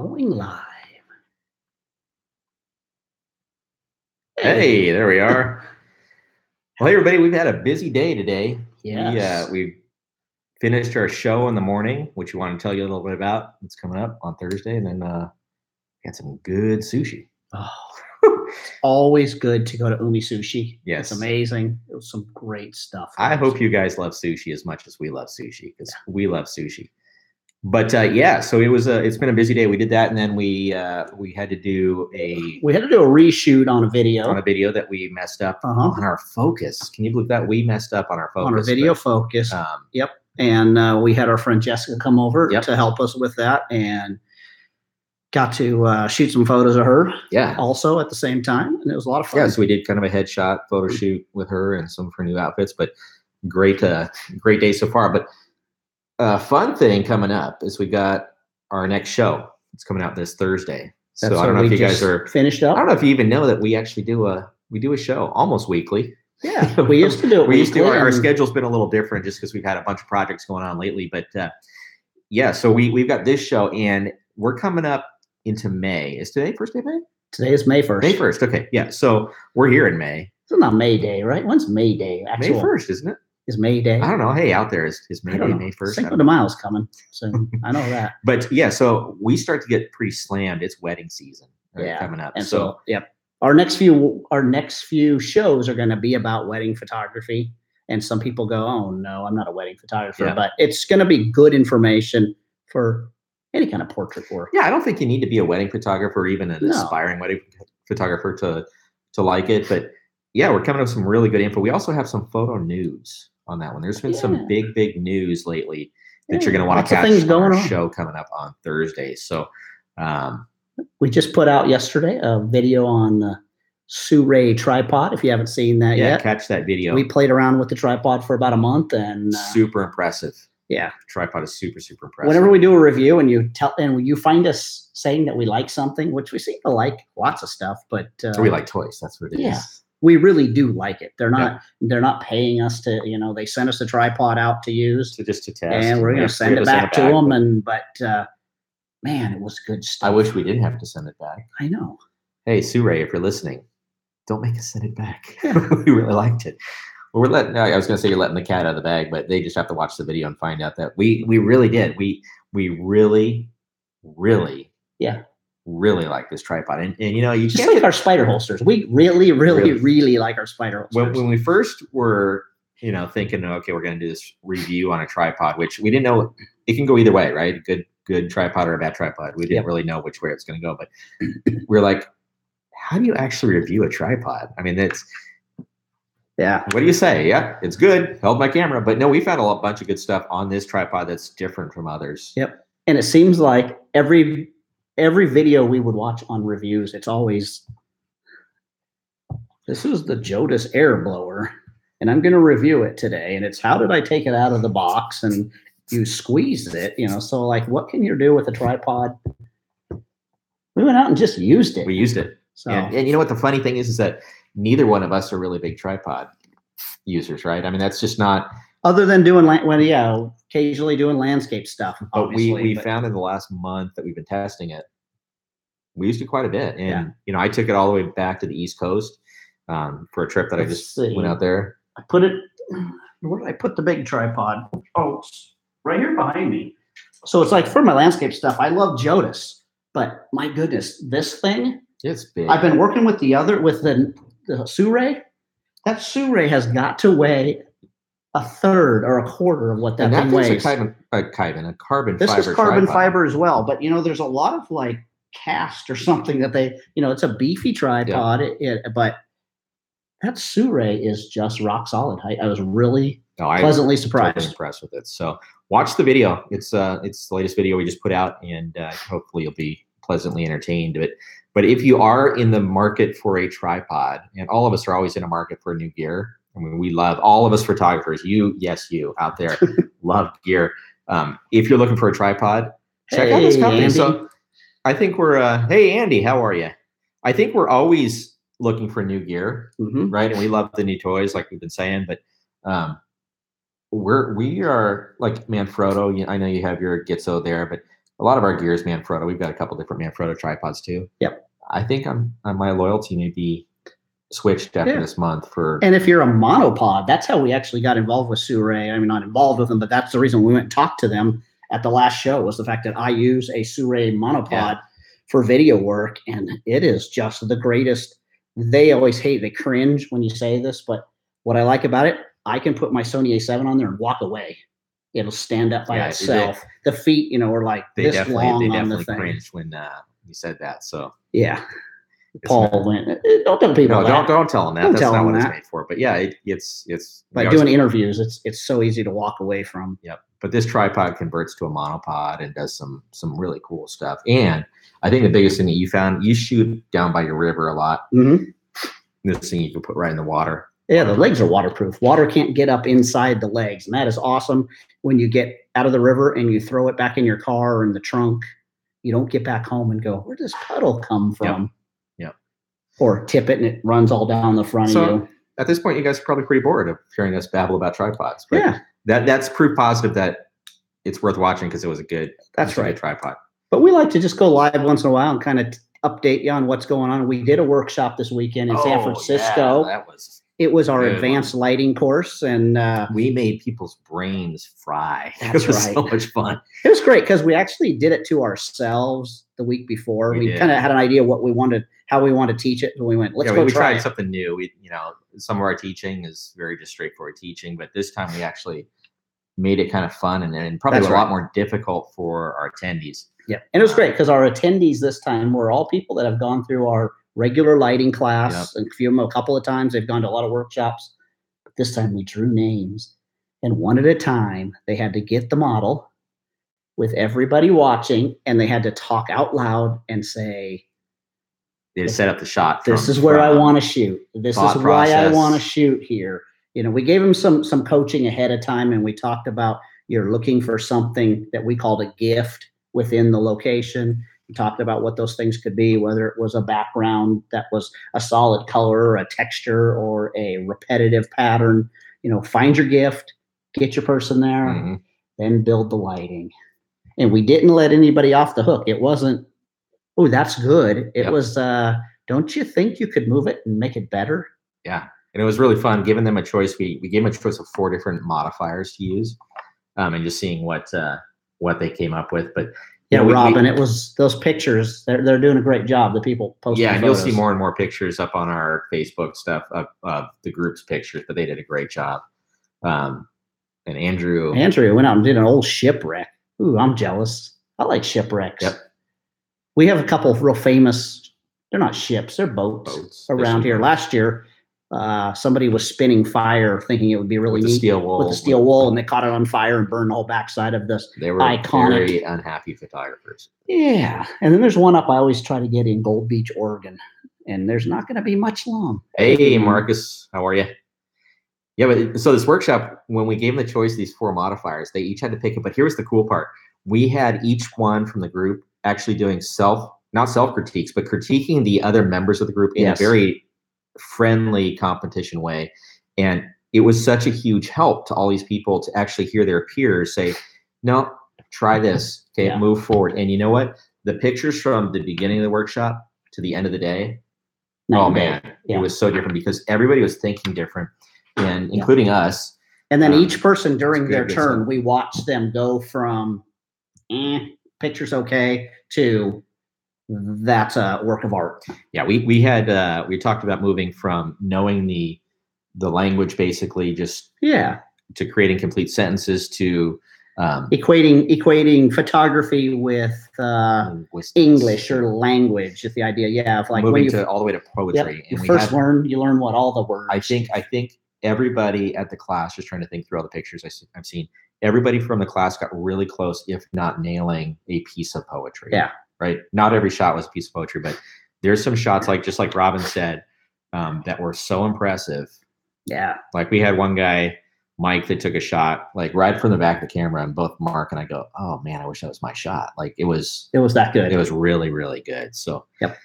Going live. Hey, there we are. Well, hey, everybody, we've had a busy day today. Yeah, We, uh, we finished our show in the morning, which we want to tell you a little bit about. It's coming up on Thursday, and then uh, had some good sushi. Oh, it's always good to go to Umi Sushi. Yes. It's amazing. It was some great stuff. I hope you guys love sushi as much as we love sushi because we love sushi. But uh, yeah, so it was a it's been a busy day. We did that, and then we uh, we had to do a We had to do a reshoot on a video. on a video that we messed up Uh-huh. on our focus. Can you believe that we messed up on our focus? on our video but, focus. um, and uh, we had our friend Jessica come over Yep. to help us with that and got to uh, shoot some photos of her yeah, also at the same time. And it was a lot of fun. yeah. So we did kind of a headshot photo shoot with her and some of her new outfits. But great, uh, great day so far. But uh, fun thing coming up is we got our next show. It's coming out this Thursday. So I don't know if you guys are. finished up. I don't know if you even know that we actually do a we do a show almost weekly. Yeah, we used to do it. we used to. Our, our schedule's been a little different just because we've had a bunch of projects going on lately. But uh, yeah, so we we've got this show, and we're coming up into May. Is today first day of May? Today is May first. May first. Okay, yeah. So we're here in May. It's not May Day, right? When's May Day? Actual May first, isn't it? Is May Day. I don't know. Hey, out there is is May Day. May first? Cinco de. Mayo's coming So I know that. But yeah, so we start to get pretty slammed. It's wedding season uh, Yeah, coming up. And so so, yep. Our next few our next few shows are going to be about wedding photography. And some people go, "Oh no, I'm not a wedding photographer," Yeah. but it's going to be good information for any kind of portrait work. yeah, I don't think you need to be a wedding photographer even an No. aspiring wedding photographer to to like it. But yeah, we're coming up with some really good info. We also have some photo news on that one. There's been Yeah. some big, big news lately that you're going to want to catch things on going our on. show coming up on Thursday. So um, We just put out yesterday a video on the Sirui tripod. If you haven't seen that yeah, yet, catch that video. we played around with the tripod for about a month, and uh, super impressive. yeah, Tripod is super, super impressive. whenever we do a review and you tell and you find us saying that we like something, which we seem to like lots of stuff, but uh, we like toys. That's what it is. Yeah. we really do like it. They're not they're not paying us to you know they sent us a tripod out to use So just to test, and we're we gonna send it to back to them and but uh, man, it was good stuff. I wish we didn't have to send it back. I know. Hey, Sirui, if you're listening, don't make us send it back. we really liked it. Well, we're letting. I was going to say you're letting the cat out of the bag, but they just have to watch the video and find out that we we really did. We we really, really, Yeah. Really like this tripod. And and you know you Just like our spider holsters. We really, really, Really. really, like our spider holsters. when when we first were you know thinking okay we're going to do this review on a tripod, which we didn't know it can go either way, right? Good good tripod or a bad tripod. We didn't Yep. really know which way it's going to go, but we're like. How do you actually review a tripod? I mean, it's yeah. What do you say? Yeah, it's good. Held my camera, but no, we found a lot, bunch of good stuff on this tripod that's different from others. Yep. And it seems like every every video we would watch on reviews, it's always this is the Giottos air blower, and I'm going to review it today. And it's how did I take it out of the box and you squeezed it, you know? So like, what can you do with a tripod? We went out and just used it. We used it, so and, and you know what the funny thing is, is that neither one of us are really big tripod users, right? I mean, that's just not. other than doing land, well, yeah, occasionally doing landscape stuff. But we we but- found in the last month that we've been testing it, we used it quite a bit, and Yeah. you know, I took it all the way back to the East Coast um, for a trip that I Let's just see. went out there. I put it. Where did I put the big tripod? Oh, right here behind me. So it's like for my landscape stuff. I love Giottos, but my goodness, this thing. It's big. I've been working with the other with the the Sue That Sirui has got to weigh a third or a quarter of what that and that thing thing's a carbon, a carbon, a carbon This fiber. is carbon tripod. fiber as well, but you know, there's a lot of like cast or something that they, you know, it's a beefy tripod, it, it- but that Sue is just rock solid. I, I was really No, I, pleasantly totally surprised. impressed with it. So watch the video. It's uh it's the latest video we just put out, and uh, hopefully you'll be pleasantly entertained. But but if you are in the market for a tripod, and all of us are always in a market for new gear. I mean, we love all of us photographers. You, yes, you out there love gear. Um, if you're looking for a tripod, check out this company. Andy. So I think we're uh, hey Andy, how are you? I think we're always looking for new gear Mhm. right? And we love the new toys, like we've been saying, but um, we're we are like Manfrotto. I know you have your Gitzo there, but a lot of our gear is Manfrotto. We've got a couple different Manfrotto tripods too. Yep. I think I'm, I'm my loyalty may be switched after Yeah. this month for And if you're a monopod, that's how we actually got involved with Sirui. I mean, not involved with them, but that's the reason we went and talked to them at the last show was the fact that I use a Sirui monopod Yeah. for video work, and it is just the greatest. They always hate, they cringe when you say this, but what I like about it, I can put my Sony A7 on there and walk away. It'll stand up by Yeah, it- itself. the feet, you know, are like they this definitely long they on the definitely thing. cringed when uh, you said that. So Yeah. it's Paul not- went, "Eh, don't tell people no, that. don't don't tell them that. Don't That's tell not them what that. it's made for. But yeah, it, it's it's By doing interviews, it's it's so easy to walk away from. Yep. But this tripod converts to a monopod and does some some really cool stuff. And I think the biggest thing that you found, you shoot down by your river a lot. hmm This thing you can put right in the water. Yeah, the legs are waterproof. Water can't get up inside the legs, and that is awesome. When you get out of the river and you throw it back in your car or in the trunk, you don't get back home and go, "Where does puddle come from?" Yep. Or tip it and it runs all down the front So, of you. At this point, you guys are probably pretty bored of hearing us babble about tripods. But Yeah, that that's proof positive that it's worth watching because it was a good that's a good right. tripod. But we like to just go live once in a while and kind of update you on what's going on. We did a workshop this weekend in San Oh, Francisco. yeah, that was It was our Good advanced lighting course, and uh, we made people's brains fry. That's it was so right. much fun. It was great because we actually did it to ourselves the week before. We We, kind of had an idea what we wanted, how we wanted to teach it. And we went, let's yeah, go we, we try tried it. something new. We, you know, some of our teaching is very just straightforward teaching, but this time we actually made it kind of fun and, and probably a lot more difficult for our attendees. Yeah, and it was great because our attendees this time were all people that have gone through our regular lighting class, and a few of them a couple of times. They've gone to a lot of workshops. But this time we drew names, and one at a time they had to get the model with everybody watching, and they had to talk out loud and say, They set up the shot. this from- is where I want to shoot. This is why I want to shoot here. You know, we gave them some some coaching ahead of time, and we talked about you're looking for something that we called a gift within the location. Talked about what those things could be, whether it was a background that was a solid color, a texture, or a repetitive pattern. You know, find your gift, get your person there, Mhm. then build the lighting. And we didn't let anybody off the hook. It wasn't, oh, that's good. It Yep. was, uh, don't you think you could move it and make it better? Yeah, and it was really fun giving them a choice. We we gave them a choice of four different modifiers to use, um, and just seeing what uh, what they came up with. But Yeah, we- we- Robin, it was those pictures. They're, they're doing a great job. The people posting yeah, and you'll see more and more pictures up on our Facebook stuff of, of the group's pictures. But they did a great job. Um, and Andrew, Andrew went out and did an old shipwreck. Ooh, I'm jealous. I like shipwrecks. Yep. We have a couple of real famous, they're not ships, they're boats, Boats, around fishing here. Last year, uh, somebody was spinning fire thinking it would be really with neat steel wool, with the steel wool and they caught it on fire and burned the whole backside of this. they were iconic. very unhappy photographers. Yeah. And then there's one up I always try to get in Gold Beach, Oregon. And there's not going to be much long. Hey, Marcus, how are you? Yeah, but so this workshop, when we gave them the choice of these four modifiers, they each had to pick it. But here's the cool part: we had each one from the group actually doing self, not self critiques, but critiquing the other members of the group in Yes. a very friendly competition way. And it was such a huge help to all these people to actually hear their peers say, "No, try this. Okay, Yeah. move forward." And you know what? The pictures from the beginning of the workshop to the end of the day oh man, Yeah. it was so different because everybody was thinking different, and Yeah. including us. And then Um, each person during their turn, we watched them go from eh, pictures okay to that's a work of art. Yeah, we we had uh, we talked about moving from knowing the the language basically just Yeah. to creating complete sentences to um, Equating equating photography with uh. English or language is the idea. Yeah. Of like when moving you, to all the way to yep, poetry. you we first had- learn, you learn what all the words. I think I think everybody at the class just trying to think through all the pictures I, have seen. Everybody from the class got really close, if not nailing a piece of poetry. Yeah. Right. Not every shot was a piece of poetry, but there's some shots like just like Robin said um, that were so impressive. Yeah. Like we had one guy, Mike, that took a shot like right from the back of the camera, and both Mark and I go, "Oh man, I wish that was my shot." Like it was, It was that good. it was really, really good. So Yep.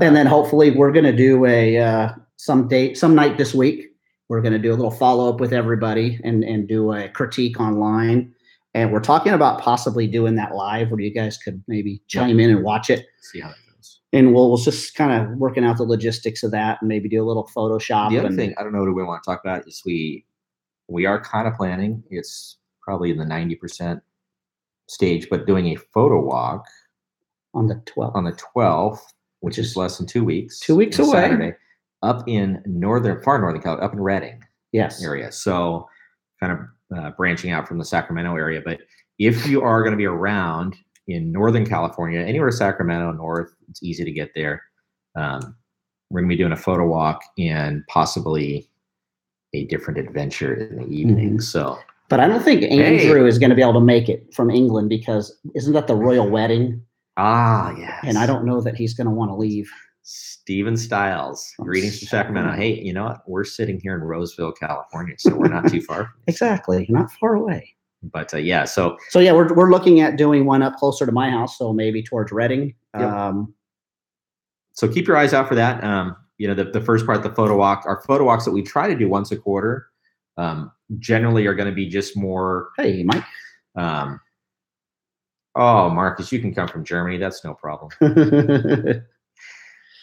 and then hopefully we're going to do a uh, some date some night this week we're going to do a little follow-up with everybody and and do a critique online and we're talking about possibly doing that live where you guys could maybe chime in and watch it. See how that goes. And we'll, we'll just kind of working out the logistics of that and maybe do a little Photoshop. The other and, thing I don't know what we want to talk about is we we are kind of planning. It's probably in the ninety percent stage, but doing a photo walk on the 12th. on the twelfth, which Which is is less than two weeks. two weeks away. Saturday, up in northern, far northern California, up in Redding yes. area. So kind of uh, branching out from the Sacramento area. But if you are going to be around in Northern California, anywhere Sacramento north, it's easy to get there. Um, we're going to be doing a photo walk and possibly a different adventure in the evening. Mhm. So But I don't think Andrew is going to be able to make it from England because isn't that the royal wedding? ah yes, And I don't know that he's going to want to leave. Steven Styles, greetings from Sacramento. Sacramento. Hey, you know what? We're sitting here in Roseville, California, so we're not too far. Exactly. Not far away. But uh, yeah, so So yeah, we're, we're looking at doing one up closer to my house. So maybe towards Redding. Yep. Um, so keep your eyes out for that. Um, you know, the, the first part, the photo walk, our photo walks that we try to do once a quarter, um, generally are going to be just more. hey, Mike. Um, oh, Marcus, you can come from Germany. That's no problem.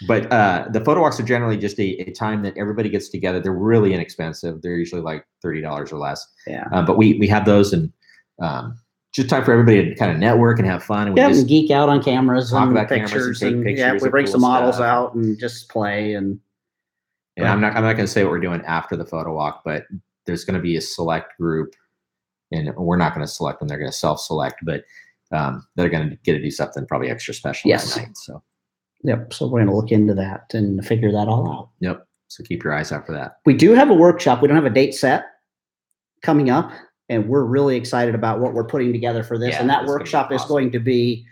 But uh, the photo walks are generally just a, a time that everybody gets together. They're really inexpensive. They're usually like thirty dollars or less. yeah. Uh, but we we have those and um, just time for everybody to kind of network and have fun. And we Yeah, just and geek out on cameras talk and about cameras and pictures, take and, yeah, we bring cool some models stuff. out and just play and And I'm not I'm not going to say what we're doing after the photo walk, but there's going to be a select group, and we're not going to select them. They're going to self-select, but um, they're going to get to do something probably extra special Yes. that night. So yep. So we're going to look into that and figure that all out. yep. So keep your eyes out for that. We do have a workshop. We don't have a date set coming up, and we're really excited about what we're putting together for this. Yeah, and that workshop is going to be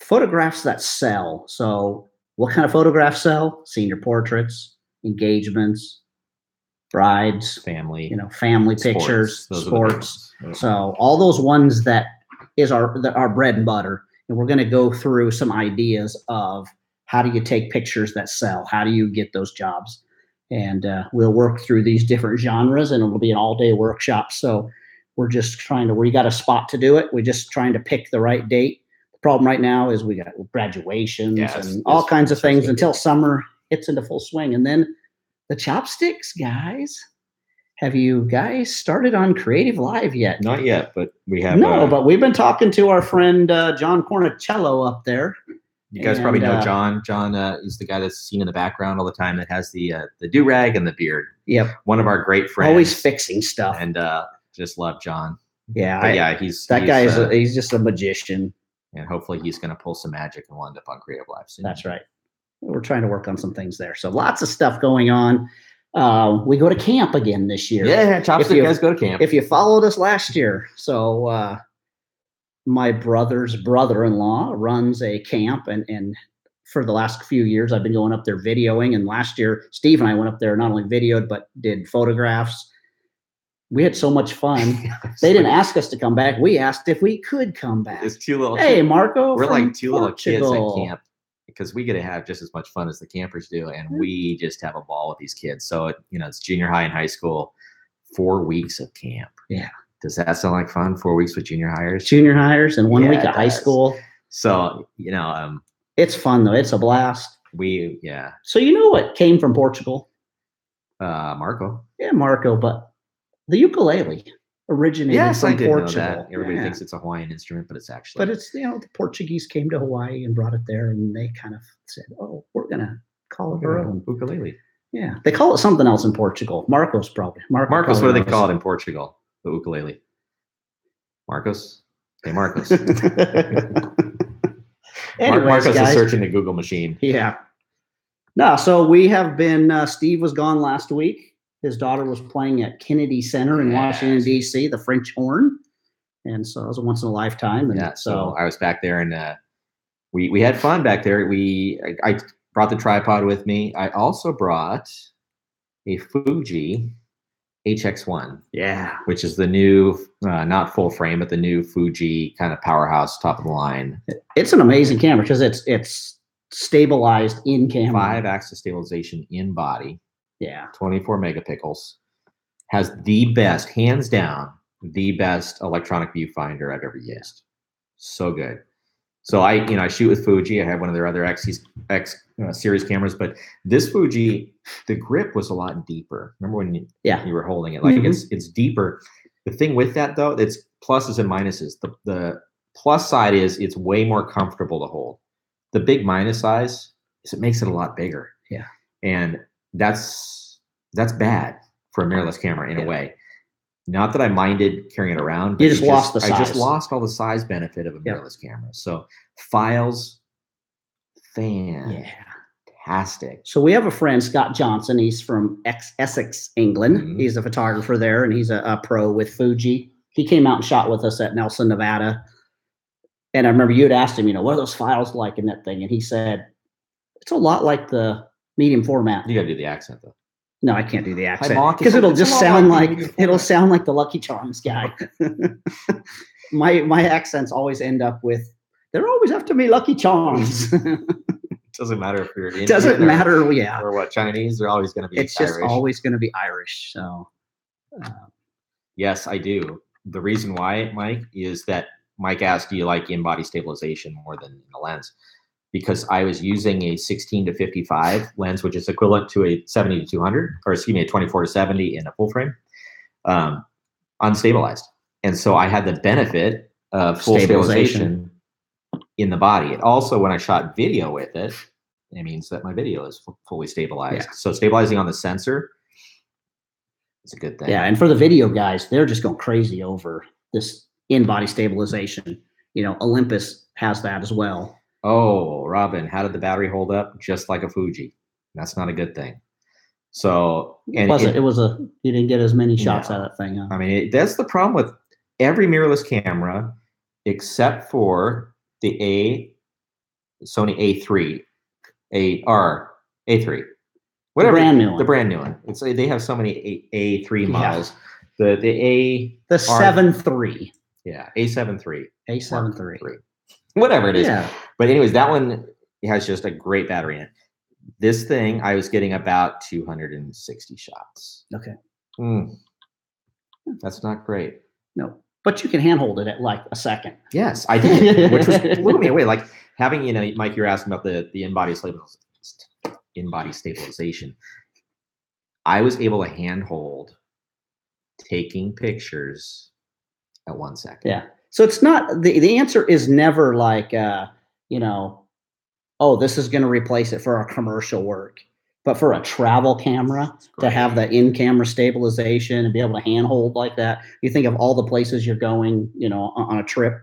photographs that sell. So, what kind of photographs sell? Senior portraits, engagements, brides, Family, you know, family sports. pictures, Those are the big sports. So all those ones that is our that our bread and butter, and we're going to go through some ideas of how do you take pictures that sell? How do you get those jobs? And uh, we'll work through these different genres, and it'll be an all day workshop. So we're just trying to. We got a spot to do it. We're just trying to pick the right date. The problem right now is we got graduations Yeah, it's- and all kinds of things until summer hits into full swing, and then the chopsticks, guys. Have you guys started on Creative Live yet? Not yet, but we have. No, uh, but we've been talking to our friend uh, John Cornicello up there. You guys probably know uh, John. John uh, is the guy that's seen in the background all the time that has the uh, the do rag and the beard. Yep, One of our great friends. always fixing stuff. and uh, just love John. yeah, But I- yeah, he's that he's, guy is uh, a, he's just a magician. and hopefully he's going to pull some magic and we'll end up on Creative Live soon. That's right. We're trying to work on some things there. So lots of stuff going on. Uh, we go to camp again this year. Yeah, chopstick you- guys go to camp. if you followed us last year, so uh, my brother's brother-in-law runs a camp, and and for the last few years, I've been going up there videoing. And last year, Steve and I went up there not only videoed but did photographs. We had so much fun. They didn't ask us to come back. We asked if we could come back. It's two little. Hey, Marco, we're like two little kids at camp because we get to have just as much fun as the campers do, and we just have a ball with these kids. So it, you know, it's junior high and high school, four weeks of camp. Yeah. Does that sound like fun? Four weeks with junior hires. Junior hires and one Yeah, week of high school. So you know, um, It's fun though. It's a blast. we yeah, So you know what came from Portugal? uh, Marco. Yeah, Marco, but the ukulele originated Yes, from I did Portugal. know that. Everybody Yeah. thinks it's a Hawaiian instrument, but it's actually. But it's you know the Portuguese came to Hawaii and brought it there, and they kind of said, "Oh, we're gonna call it our own." ukulele. Yeah, they call it something else in Portugal. Marcos probably. Marco Marcos, what do they call it in Portugal? The ukulele. Marcos. Hey, Marcos. Mar- Anyways, Marcos is searching the Google machine. Yeah. No, so we have been. Uh, Steve was gone last week. His daughter was playing at Kennedy Center in Washington D.C., the French horn, and so it was a once in a lifetime. And Yeah, so so I was back there and uh, we we had fun back there. We I, I brought the tripod with me. I also brought a Fuji HX1, yeah, which is the new uh, not full frame, but the new Fuji kind of powerhouse top of the line it's an amazing camera because it's it's stabilized in camera. five axis stabilization in body, Yeah, 24 megapixels, has the best, hands down, the best electronic viewfinder I've ever used. So good. So I, you know, I shoot with Fuji. I have one of their other X, X uh, series cameras, but this Fuji, the grip was a lot deeper. Remember when you, Yeah. you were holding it? Like Mhm. it's it's deeper. The thing with that though, it's pluses and minuses. The the plus side is it's way more comfortable to hold. The big minus size is it makes it a lot bigger. Yeah. And that's that's bad for a mirrorless camera in Yeah. a way. Not that I minded carrying it around. You just lost the I just lost all the size benefit of a Yep. mirrorless camera. So files, fantastic. So we have a friend, Scott Johnson. He's from Ex- Essex, England. Mhm. He's a photographer there, and he's a, a pro with Fuji. He came out and shot with us at Nelson, Nevada. And I remember you had asked him, you know, what are those files like in that thing? And he said, it's a lot like the medium format. You gotta do the accent though. No, I can't do the accent because it'll just sound like it'll sound like the Lucky Charms guy. my my accents always end up with they're always after me Lucky Charms. Doesn't matter if you're Indian Doesn't or- matter, yeah. or what Chinese. They're always gonna be It's just always going to be Irish. So uh, Yes, I do. The reason why, Mike, is that Mike asked, "Do you like in-body stabilization more than the lens?" Because I was using a 16 to 55 lens, which is equivalent to a 70 to 200, or excuse me, a 24 to 70 in a full frame, um, unstabilized, and so I had the benefit of full Stabilization. stabilization in the body. It also, when I shot video with it, it means that my video is fu- fully stabilized. Yeah. So stabilizing on the sensor is a good thing. yeah, and for the video guys, they're just going crazy over this in-body stabilization. You know, Olympus has that as well. Oh, Robin, how did the battery hold up? Just like a Fuji. That's not a good thing. So, It wasn't. it- It was a. You didn't get as many shots No. out of that thing. Huh? I mean, it, that's the problem with every mirrorless camera, except for the A, Sony A3, A R A3, whatever brand new one. the brand new one. It's they have so many A A3 Yeah. models. The the A The seven three, yeah A seven three. A seven three. Whatever it is. Yeah, But anyways, that one has just a great battery in it. This thing, I was getting about 260 shots. Okay. Mm. That's not great. no, but you can handhold it at like a second. Yes, I did, which was blew me away. Like having, you know, Mike, you're asking about the the in-body stabiliz- in-body stabilization. I was able to handhold taking pictures at one second. Yeah. So it's not the the answer is never like uh, you know, oh, this is going to replace it for our commercial work. But for a travel camera to have the in-camera stabilization and be able to handhold like that, you think of all the places you're going, you know, on, on a trip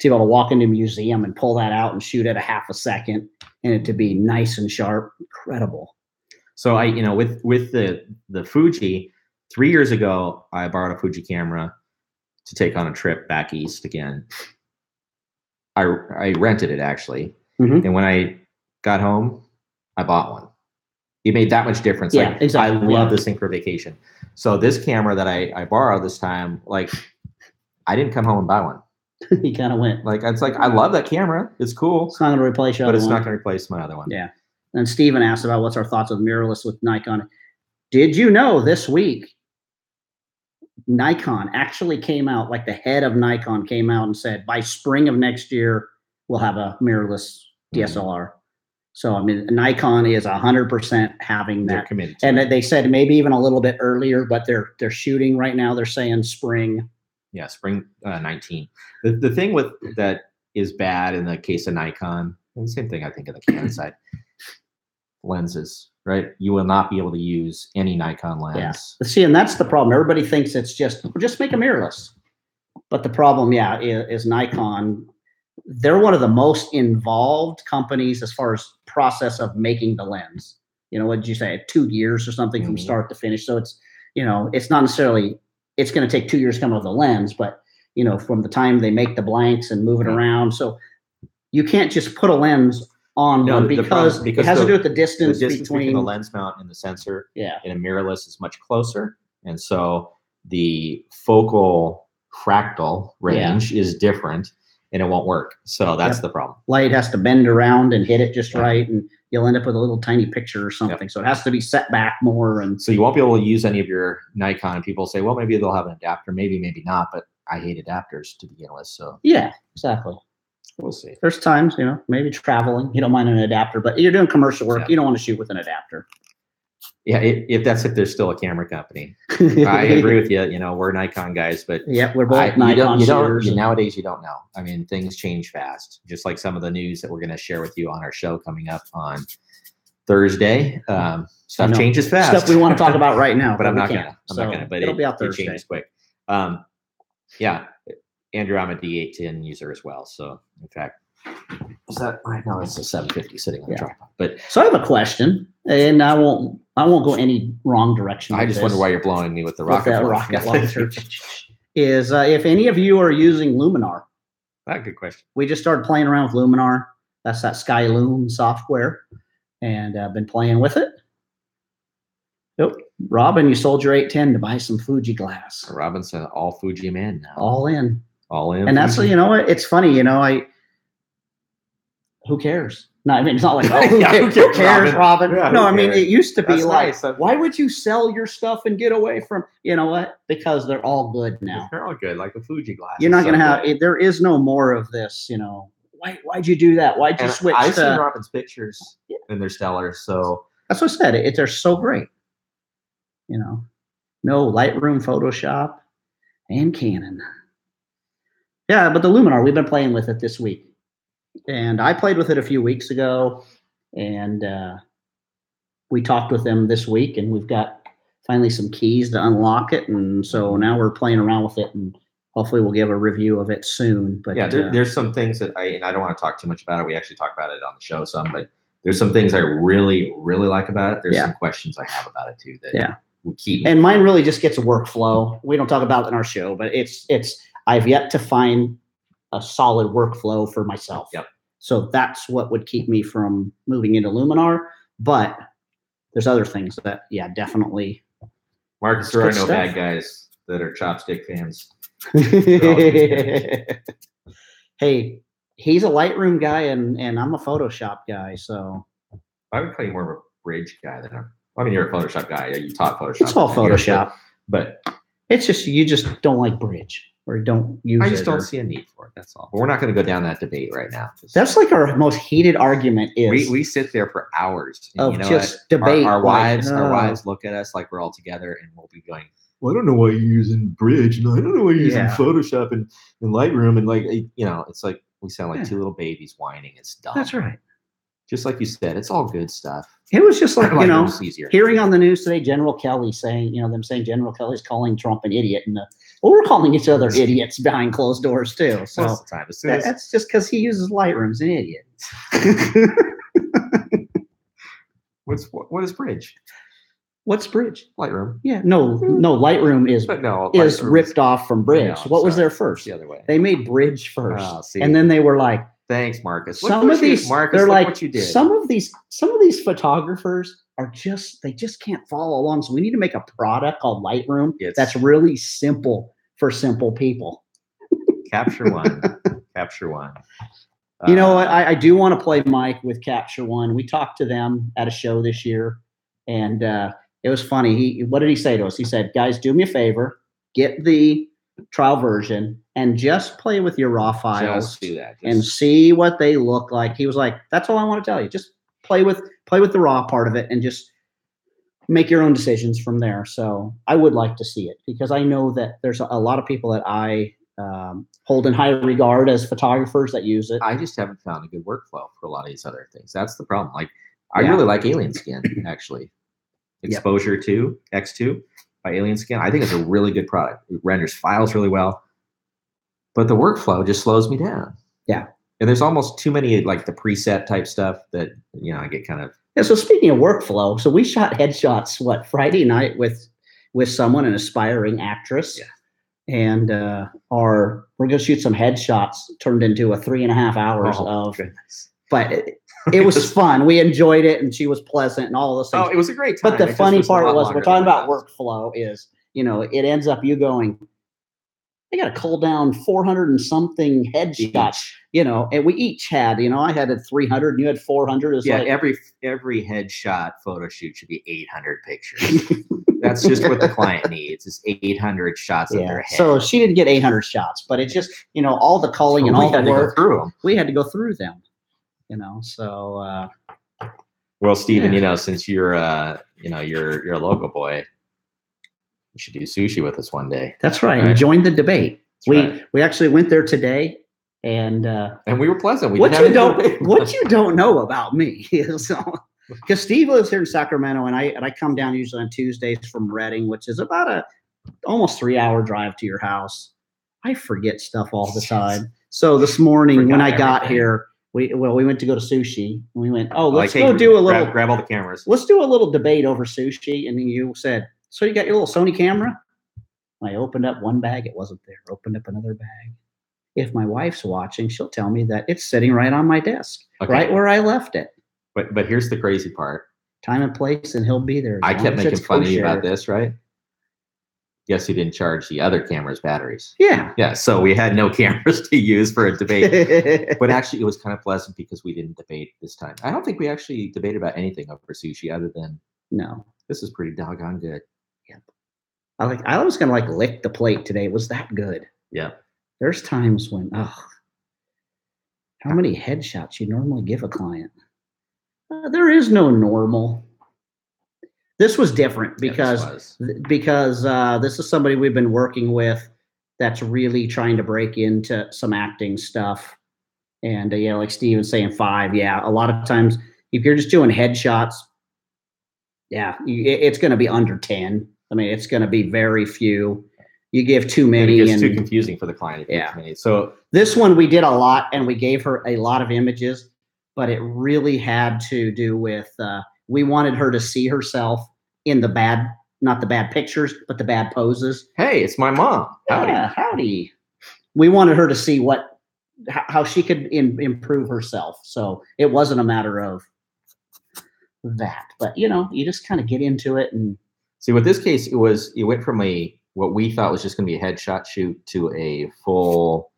to be able to walk into a museum and pull that out and shoot at a half a second and it to be nice and sharp, incredible. So I, you know, with with the the Fuji, three years ago, I borrowed a Fuji camera to take on a trip back east again. I I rented it actually, Mhm. and when I got home, I bought one. It made that much difference. Yeah, like, exactly, I love yeah. for vacation. So this camera that I I borrowed this time, like, I didn't come home and buy one. he kind of went. Like it's like I love that camera. It's cool, It's not going to replace your but it's one. not going to replace my other one. Yeah. And Steven asked about what's our thoughts of mirrorless with Nikon. Did you know this week Nikon actually came out, like the head of Nikon came out and said by spring of next year, we'll have a mirrorless DSLR. So, I mean, Nikon is 100% having that. committed. And they said maybe even a little bit earlier, but they're they're shooting right now. They're saying spring. yeah, spring uh, 19. The, the thing with that is bad in the case of Nikon, and same thing I think in the Canon side, lenses, right? You will not be able to use any Nikon lens. See, and that's the problem. Everybody thinks it's just just make a mirrorless, but the problem, yeah, is, is Nikon. They're one of the most involved companies as far as process of making the lens. You know, what did you say? Two years or something from Mhm. start to finish. So it's you know, it's not necessarily it's going to take two years to come out of the lens, but you know, from the time they make the blanks and move it Mhm. around, so you can't just put a lens on No, one the- the because, problem- because it has the- to do with the The distance, distance between, between. the lens mount and the sensor yeah, in a mirrorless is much closer. And so the focal fractal range is different. and it won't work. So that's Yep. the problem. Light has to bend around and hit it just right, and you'll end up with a little tiny picture or something. So it has to be set back more. And So you won't be able to use any of your Nikon. People say, well, maybe they'll have an adapter, maybe, maybe not. But I hate adapters to begin with, so yeah, exactly. We'll see. There's times, you know, maybe traveling, you don't mind an adapter, but you're doing commercial work, Yeah. you don't want to shoot with an adapter. Yeah, if, if that's if there's still a camera company. I agree with you. You know, we're Nikon guys, but yeah, we're both I, you Nikon don't, you don't, you- nowadays you don't know. I mean, things change fast. Just like some of the news that we're going to share with you on our show coming up on Thursday. Um, stuff changes fast. stuff we want to talk about right now, but I'm not gonna. I'm So not gonna. But it'll it, be out Thursday. it changes quick. Um, yeah, Andrew, I'm a D810 user as well. So in fact, is that? I know it's a 750 sitting on the tripod. But So I have a question, and I won't. I won't go any wrong direction. I just this, wonder why you're blowing me with the rocket. that launcher. rocket launcher. is uh, if any of you are using Luminar, Ah, good question. we just started playing around with Luminar. That's that Skylum software, and I've been playing with it. Yep. Robin, you sold your 810 to buy some Fuji glass. Robinson, all Fuji man now. All in. All in. And that's you know what? It's funny, you know, I who cares? No, I mean it's not like oh, who, Yeah, ca- who who cares, cares, Robin? Yeah, no, who I mean cares? it used to be That's like, nice. Why would you sell your stuff and get away from? You know what? Because they're all good now. They're all good, like the Fuji glass. You're not going to have. good. There is no more of this. You know, why? Why'd you do that? Why'd you And switch I've seen? Robin's pictures, and they're stellar. So That's what I said. It, they're so great. You know, no Lightroom, Photoshop, and Canon. Yeah, but the Luminar, we've been playing with it this week, and I played with it a few weeks ago, and uh, we talked with them this week, and we've got finally some keys to unlock it, and so now we're playing around with it, and hopefully we'll give a review of it soon. But yeah, there, uh, there's some things that I and I don't want to talk too much about it. We actually talked about it on the show some, but there's some things I really, really like about it. There's Yeah. some questions I have about it too that Yeah. keep and mine really just gets a workflow. We don't talk about it in our show, but it's it's I've yet to find a solid workflow for myself. Yep. So that's what would keep me from moving into Luminar. But there's other things that, yeah, definitely. Marcus, there are no bad guys that are chopstick fans. hey, he's a Lightroom guy, and and I'm a Photoshop guy, so I would call you more of a bridge guy than a. I mean, you're a Photoshop guy. You taught Photoshop. it's all Photoshop. But, It's just you just don't like Bridge or don't use but I it. just don't or- see a need for it. That's all. But we're not going to go down that debate right now. That's like our most heated argument is we, we sit there for hours. And of you know just what? debate. Our, our like, wives, our wives look at us like we're all together, and we'll be going. Well, I don't know why you're using Bridge, and I don't know why you're using Yeah. Photoshop and, and Lightroom, and like you know, it's like we sound like Yeah. two little babies whining. It's dumb. That's right. Just like you said, it's all good stuff. It was just like you know, easier. hearing on the news today, General Kelly saying, you know, them saying General Kelly's calling Trump an idiot, and uh, well, we're calling each other idiots behind closed doors too. So most of the time, as that's just because he uses Lightroom's an idiot. what's what, what is Bridge? What's Bridge? Lightroom, Yeah, no, no, Lightroom is but no, is Lightroom's ripped off from Bridge. what was there first? the other way. They made Bridge first, Oh, and then they were like, Thanks, Marcus. Look some of you- these Marcus, they're like what you did. some of these some of these photographers are just they just can't follow along so we need to make a product called lightroom Yes. that's really simple for simple people Capture one. Capture one. you know Uh, what I, I do want to play mike with capture one we talked to them at a show this year and uh, it was funny he what did he say to us he said guys do me a favor get the trial version and just play with your raw files Just do that. and see what they look like. He was like, "That's all I want to tell you. Just play with play with the raw part of it, and just make your own decisions from there." So I would like to see it because I know that there's a, lot of people that I um, hold in high regard as photographers that use it. I just haven't found a good workflow for a lot of these other things. That's the problem. Like, I Yeah. really like Alien Skin, actually. Yep. Exposure 2, X2 by Alien Skin. I think it's a really good product. It renders files really well, but the workflow just slows me down. Yeah. And there's almost too many, like the preset type stuff that, you know, I get kind of, Yeah, so speaking of workflow, so we shot headshots what Friday night with with someone, an aspiring actress. Yeah. And uh, our we're gonna shoot some headshots turned into a three and a half hours oh, of goodness. but it, was fun. We enjoyed it, and she was pleasant, and all of those oh, things. Oh, it was a great time. but the funny was part was we're talking about workflow. Is you know it ends up you going, I got to cull down 400 and something headshots, Each. you know, and we each had, you know, I had a 300 and you had 400. It's Yeah, like, every every headshot photo shoot should be 800 pictures. That's just what the client needs is 800 shots of yeah. their head. So she didn't get 800 shots, but it's just, you know, all the culling and we all had the to go work, we had to go through them, you know, so, uh, Well, Steven, Yeah. you know, since you're uh, you know, you're you're a local boy, you should do sushi with us one day. that's right. Right. And join the debate. That's we, right. we actually went there today and, uh, and we were pleasant. We what you don't what you don't know about me is because Steve lives here in Sacramento and I and I come down usually on Tuesdays from Redding, which is about a almost three hour drive to your house. I forget stuff all the time. So this morning when Forgot I got everything. here, we well we went to go to sushi. and We went, oh let's hey, go do a grab, little grab all the cameras. let's do a little debate over sushi. And then you said, so you got your little Sony camera? I opened up one bag, it wasn't there. Opened up another bag. If my wife's watching, she'll tell me that it's sitting right on my desk, Okay. right where I left it. But but here's the crazy part. Time and place, and he'll be there. I kept making fun of you about this, right? Guess who didn't charge the other camera's batteries? Yeah. Yeah, so we had no cameras to use for a debate. But actually, it was kind of pleasant because we didn't debate this time. I don't think we actually debated about anything over sushi other than no. this is pretty doggone good. I like I was gonna like lick the plate today. It was that good. Yeah. There's times when oh how many headshots you normally give a client? Uh, there is no normal. This was different Yeah, this because was. because uh, this is somebody we've been working with that's really trying to break into some acting stuff. And uh, yeah, like Steve was saying, five. Yeah, a lot of times if you're just doing headshots, yeah, you, it's going to be under ten. I mean, it's going to be very few. You give too many, and too confusing for the client. Yeah. So this one we did a lot, and we gave her a lot of images, but it really had to do with uh, we wanted her to see herself in the bad, not the bad pictures, but the bad poses. hey, it's my mom. Howdy. Yeah, howdy. We wanted her to see what how she could im- improve herself. So it wasn't a matter of that, but you know, you just kind of get into it and See, with this case, it was it went from a what we thought was just going to be a headshot shoot to a full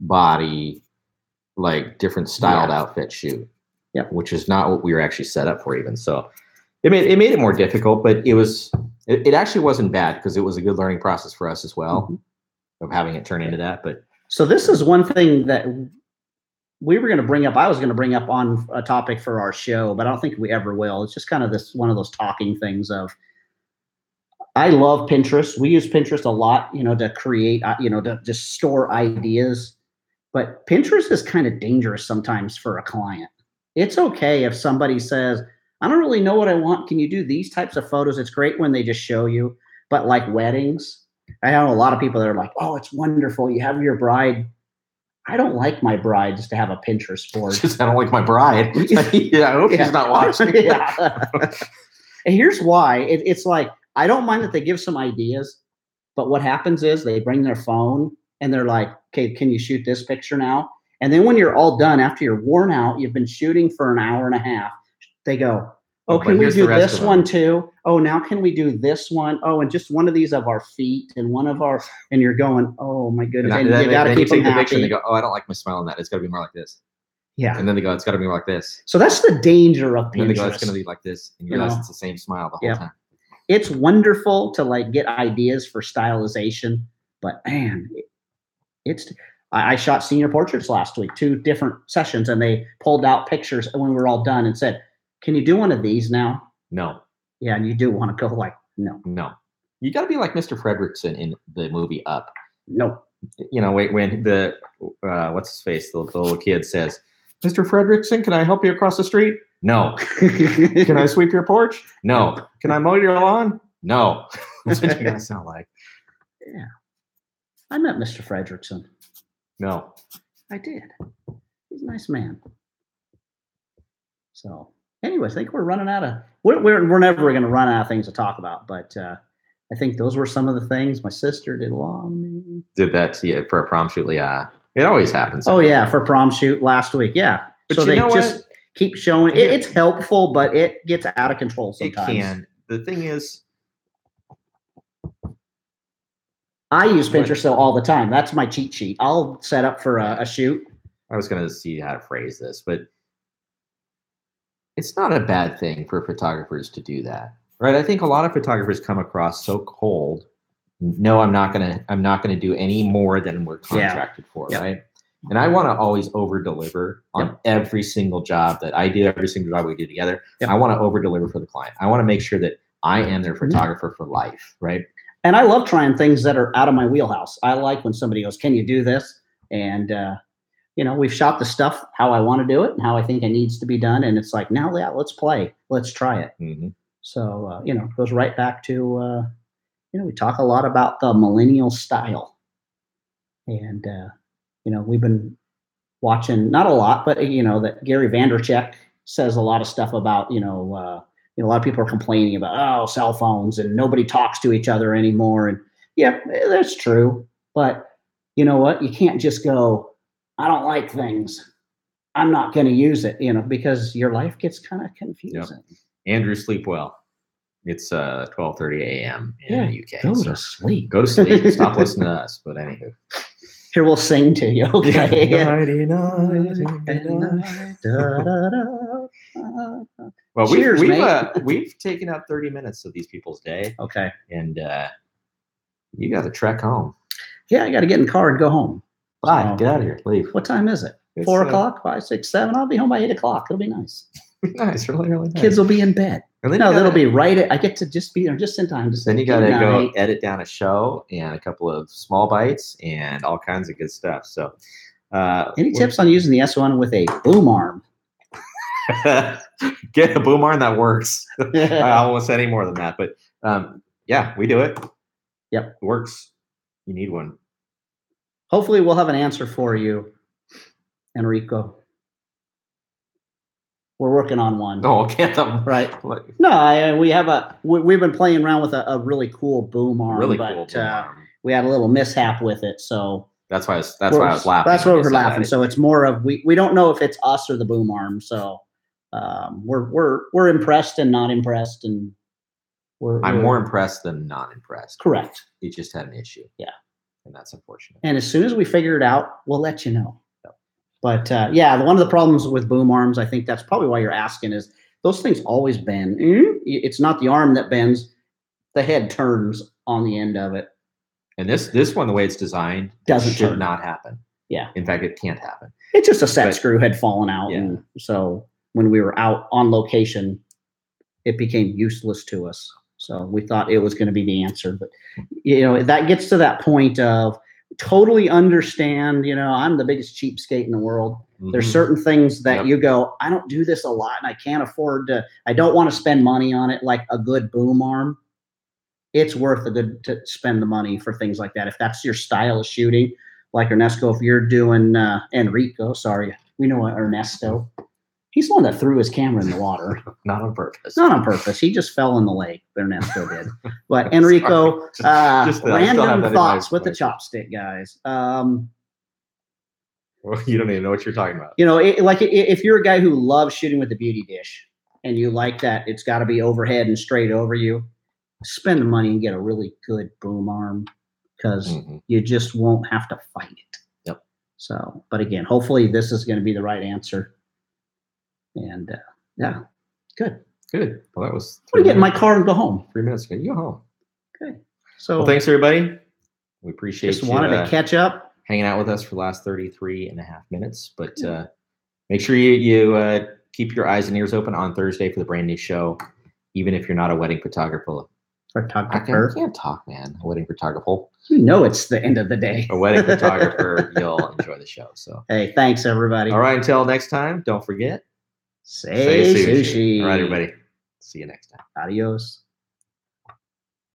body, like different styled Yeah. outfit shoot. Yep. Which is not what we were actually set up for, even. So it made it made it more difficult, but it was it, it actually wasn't bad because it was a good learning process for us as well Mhm. of having it turn into that. But So this is one thing that we were going to bring up. I was going to bring up on a topic for our show, but I don't think we ever will. It's just kind of this one of those talking things of. I love Pinterest. We use Pinterest a lot, you know, to create, uh, you know, to just store ideas. But Pinterest is kind of dangerous sometimes for a client. It's okay if somebody says, "I don't really know what I want. Can you do these types of photos?" It's great when they just show you, but like weddings, I have a lot of people that are like, "Oh, it's wonderful. You have your bride." I don't like my bride just to have a Pinterest board. I don't like my bride. yeah, I hope Yeah. she's not watching. Yeah. and here's why. It, it's like I don't mind that they give some ideas, but what happens is they bring their phone and they're like, "Okay, can you shoot this picture now?" And then when you're all done, after you're worn out, you've been shooting for an hour and a half. They go, Oh, "Oh, can we do this one too? Oh, now can we do this one? Oh, and just one of these of our feet and one of our." And you're going, "Oh my goodness!" And, then, you got to keep them the and happy. they go, "Oh, I don't like my smile on that. It's got to be more like this." yeah. And then they go, "It's got to be more like this." So that's the danger of And then they go, "It's going to be like this," and you You realize know? it's the same smile the whole Yep. time. it's wonderful to like get ideas for stylization, but man, it's I, I shot senior portraits last week, two different sessions, and they pulled out pictures when we were all done and said, "Can you do one of these now?" No, Yeah, and you do want to go like, no, no. You got to be like Mr. Fredricksen in the movie Up. no, You know, when, when the uh, what's his face, the, the little kid says, "Mr. Fredricksen, can I help you across the street?" No. Can I sweep your porch? No. Can I mow your lawn? No. That's what you gotta sound like. yeah, I met Mr. Fredricksen. No. I did. He's a nice man. So, anyways, I think we're running out of we're we're, we're never going to run out of things to talk about, but uh, I think those were some of the things my sister did along. Did that to you for a prom shoot? Yeah. It always happens. Oh yeah, for prom shoot last week. Yeah. But so they just keep showing. It, it's helpful, but it gets out of control sometimes. It can. The thing is, I use Pinterest all the time. That's my cheat sheet. I'll set up for a, a shoot. I was going to see how to phrase this, but it's not a bad thing for photographers to do that, right? I think a lot of photographers come across so cold. No, I'm not gonna. I'm not gonna do any more than we're Yeah. contracted for, Yep. right? And I want to always over deliver on every single job that I do, every single job we do together. Yep. I want to over deliver for the client. I want to make sure that I am their Mhm. photographer for life, right? And I love trying things that are out of my wheelhouse. I like when somebody goes, "Can you do this?" And uh, you know, we've shot the stuff how I want to do it and how I think it needs to be done. And it's like, now, yeah, let's play, let's try it. hmm So uh, you know, it goes right back to uh, you know, we talk a lot about the millennial style, and uh, you know, we've been watching not a lot, but you know, that Gary Vaynerchuk says a lot of stuff about you know, uh, you know, a lot of people are complaining about oh, cell phones and nobody talks to each other anymore, and yeah, that's true, but you know what? You can't just go, I don't like things. I'm not going to use it, you know, because your life gets kind of confusing. Andrew, sleep well. It's uh 12:30 a.m. in Yeah, the UK. Go so to sleep. go to sleep. Stop listening to us. But anywho. Here, we'll sing to you. Okay. Well, we've Cheers, we've, uh, we've taken up 30 minutes of these people's day, Okay. and uh, you got to trek home. Yeah, I got to get in the car and go home. Bye. So- Get out of here. Leave. What time is it? It's, Four uh, o'clock, five, six, seven. I'll be home by eight o'clock. It'll be nice. nice. Really, really nice. Kids will be in bed. And then No, that'll be right. At, I get to just be there just in time to say Then you got to go night. edit down a show and a couple of small bites and all kinds of good stuff. So, uh, Any tips on using the S1 with a boom arm? Get a boom arm that works. I won't say any more than that, but um, yeah, we do it. Yep. It works. You need one. Hopefully, we'll have an answer for you, Enrico. We're working on one. Oh, them. Right. Like, No, I, we have a. We, we've been playing around with a, a really cool boom arm, really but cool. boom uh, arm. we had a little mishap with it, so That's why I was, that's why I was laughing. That's why we're that. laughing. So it's more of we we don't know if it's us or the boom arm. So um, we're we're we're impressed and not impressed, and we're I'm we're- more impressed than not impressed. correct. You just had an issue. Yeah. And that's unfortunate. And as soon as we figure it out, we'll let you know. But uh, yeah, one of the problems with boom arms, I think that's probably why you're asking, is those things always bend. Mm, It's not the arm that bends; the head turns on the end of it. And this this one, the way it's designed, Doesn't should turn. not happen. Yeah. In fact, it can't happen. It's just a set But- screw had fallen out, Yeah. and so when we were out on location, it became useless to us. So we thought it was going to be the answer, but you know that gets to that point of totally understand. You know, I'm the biggest cheapskate in the world. There's Mhm. certain things that Yep. you go, I don't do this a lot, and I can't afford to. I don't want to spend money on it, like a good boom arm. It's worth a good to spend the money for things like that. If that's your style of shooting, like Ernesto, if you're doing uh, Enrico, sorry, we know Ernesto. He's the one that threw his camera in the water. not on purpose. Not on purpose. He just fell in the lake. Ernesto did. But Enrico, Just- uh, just that. I still have that random thoughts with the chopstick, guys. Um, Well, you don't even know what you're talking about. you know, it, like if you're a guy who loves shooting with the beauty dish and you like that, it's got to be overhead and straight over you. Spend the money and get a really good boom arm because Mhm. you just won't have to fight it. Yep. So, but again, hopefully this is going to be the right answer. And uh, yeah, good. Good. Well, that was. I'm gonna get in my car and go home. Three minutes ago. You go home. Okay. So Well, thanks everybody. We appreciate just you wanted uh, to catch up. hanging out with us for the last 33 and a half minutes. But uh, make sure you, you uh, keep your eyes and ears open on Thursday for the brand new show, even if you're not a wedding photographer. I can't, I can't talk, man. A wedding photographer. You know it's the end of the day. A wedding photographer, you'll enjoy the show. So, Hey, thanks everybody. all right, until next time, don't forget Say, sushi. All right, everybody. See you next time. Adios.